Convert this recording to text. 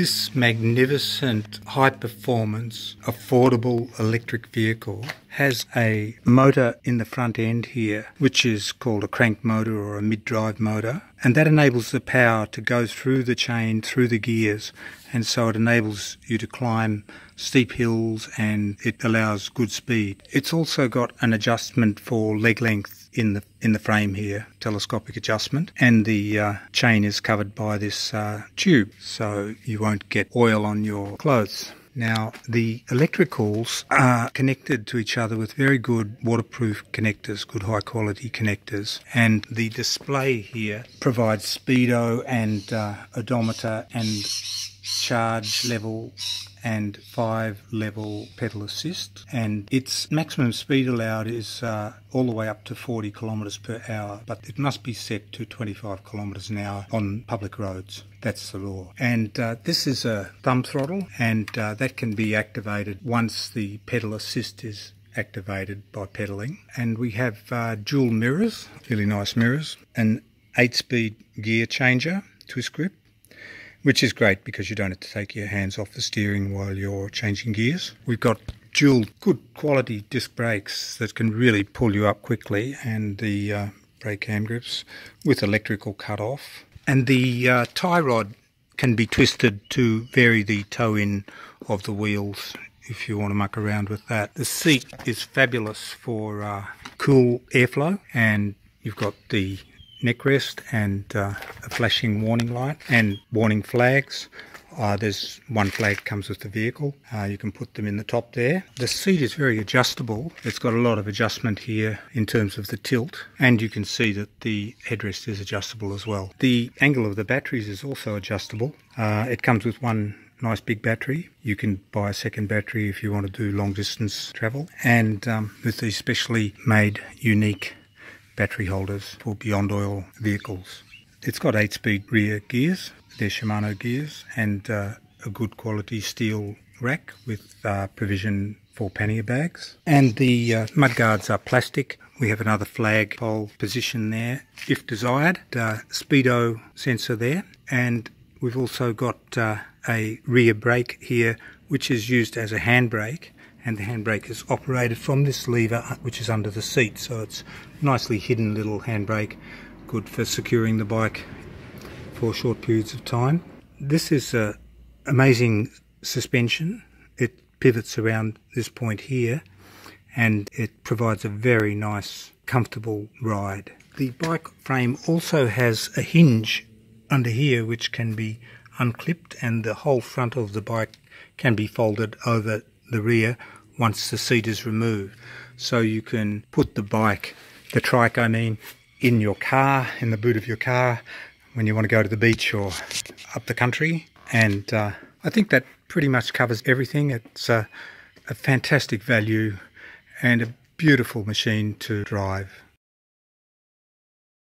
This magnificent, high performance, affordable electric vehicle has a motor in the front end here, which is called a crank motor or a mid drive motor, and that enables the power to go through the chain, through the gears, and so it enables you to climb steep hills and it allows good speed. It's also got an adjustment for leg length in the in the frame here, telescopic adjustment, and the uh, chain is covered by this uh, tube, so you won't get oil on your clothes. Now, the electricals are connected to each other with very good waterproof connectors, good high quality connectors. And the display here provides speedo and uh, odometer and charge level and five level pedal assist. And its maximum speed allowed is uh, all the way up to 40 kilometres per hour but it must be set to 25 kilometres an hour on public roads. That's the law. And uh, this is a thumb throttle and uh, that can be activated once the pedal assist is activated by pedaling. And we have uh, dual mirrors really nice mirrors an 8 speed gear changer twist grip which is great because you don't have to take your hands off the steering while you're changing gears. We've got dual good quality disc brakes that can really pull you up quickly and the uh, brake hand grips with electrical cut off. And the uh, tie rod can be twisted to vary the toe in of the wheels if you want to muck around with that. The seat is fabulous for uh, cool airflow and you've got the neck rest and uh, a flashing warning light and warning flags. Uh, there's one flag comes with the vehicle. Uh, you can put them in the top there. The seat is very adjustable. It's got a lot of adjustment here in terms of the tilt, and you can see that the headrest is adjustable as well. The angle of the batteries is also adjustable. Uh, it comes with one nice big battery. You can buy a second battery if you want to do long distance travel, and um, with these specially made unique battery holders for Beyond Oil vehicles. It's got 8 speed rear gears, they're Shimano gears, and uh, a good quality steel rack with uh, provision for pannier bags. And the uh, mudguards are plastic. We have another flag pole position there if desired. Uh, speedo sensor there. And we've also got uh, a rear brake here which is used as a handbrake and the handbrake is operated from this lever uh, which is under the seat. So it's nicely hidden little handbrake good for securing the bike for short periods of time. This is a amazing suspension. It pivots around this point here and it provides a very nice comfortable ride. The bike frame also has a hinge under here which can be unclipped and the whole front of the bike can be folded over the rear once the seat is removed. So you can put the bike, the trike I mean, in your car, in the boot of your car, when you want to go to the beach or up the country. And uh, I think that pretty much covers everything. It's a, a fantastic value and a beautiful machine to drive.